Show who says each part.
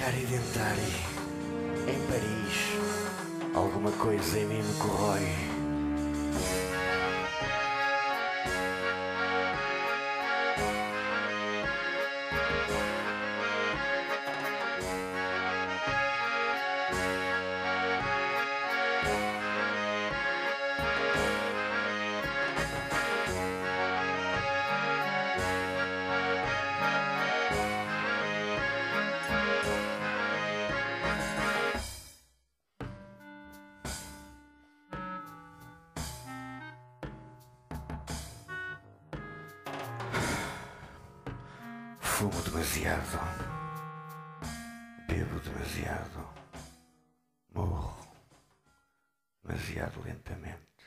Speaker 1: Cari Dentari, em Paris, alguma coisa em mim me corrói. Fumo demasiado. Bebo demasiado. Morro demasiado lentamente.